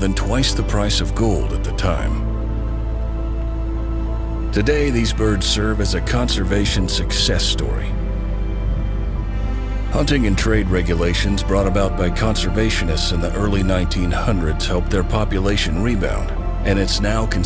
than twice the price of gold at the time. Today, these birds serve as a conservation success story. Hunting and trade regulations brought about by conservationists in the early 1900s helped their population rebound, and it's now considered